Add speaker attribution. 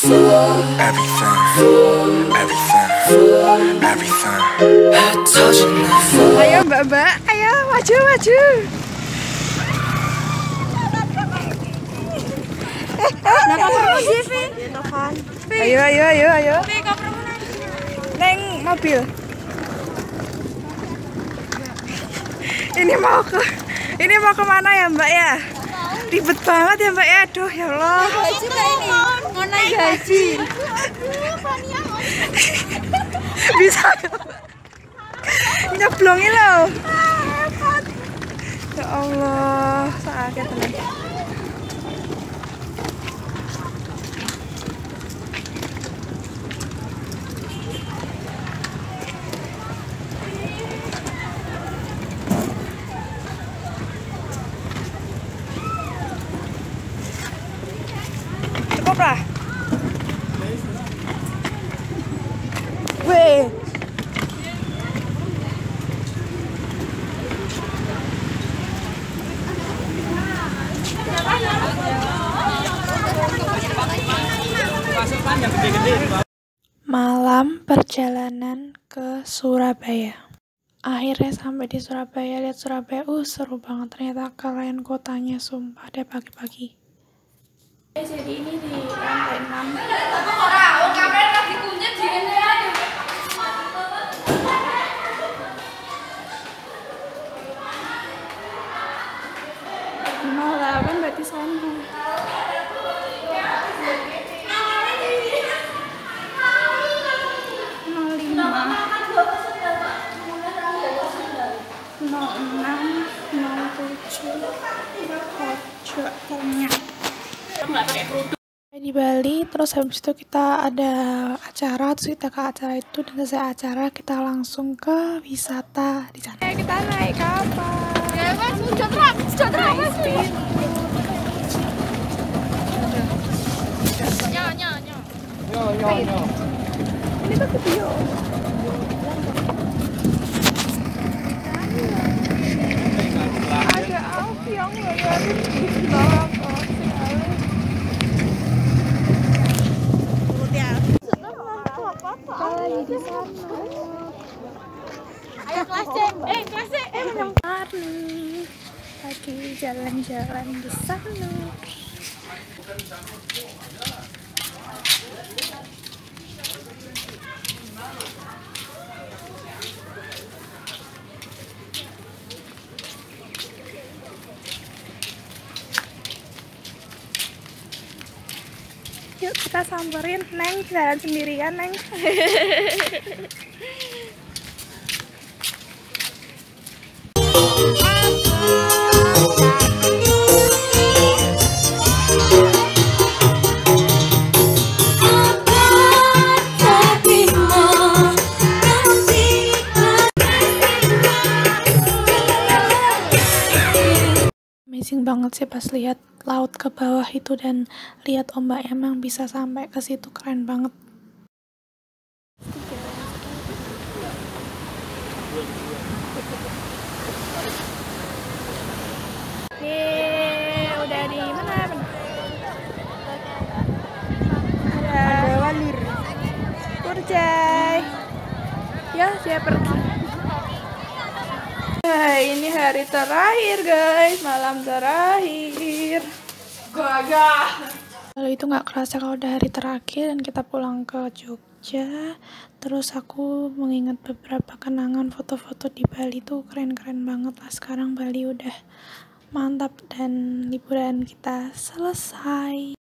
Speaker 1: Everything, everything, everything.
Speaker 2: Ayo mbak-mbak, ayo maju maju. Ayo ayo ayo ayo. Neng mobil. Ini mau ke ini mau ke mana ya mbak ya? Ribet banget ya mbak ya. Aduh ya Allah.
Speaker 3: Naik haji.
Speaker 2: Bisa. Nyeblongin loh. Ya Allah, sakit tenan. Cukup lah. Malam perjalanan ke Surabaya. Akhirnya sampai di Surabaya, lihat Surabaya, uh seru banget ternyata kalian kotanya sumpah deh pagi-pagi. Jadi 08 berarti sana. nol lima nol enam nol tujuh di Bali terus habis itu kita ada acara terus kita ke acara itu dan selesai acara kita langsung ke wisata di sana. Kita naik kapal video ada
Speaker 3: kelas. Eh, kelas
Speaker 2: lagi jalan-jalan di sana. Yuk kita samperin Neng jalan sendirian Neng. Amazing banget sih pas lihat laut ke bawah itu dan lihat ombak emang bisa sampai ke situ keren banget. Yeay, udah di mana? Ada Walir. Kurjai. Ya, saya pergi. Hai, ini hari terakhir guys, malam terakhir. Lalu itu nggak kerasa kalau udah hari terakhir dan kita pulang ke Jogja. Terus aku mengingat beberapa kenangan foto-foto di Bali tuh keren-keren banget lah. Sekarang Bali udah mantap dan liburan kita selesai.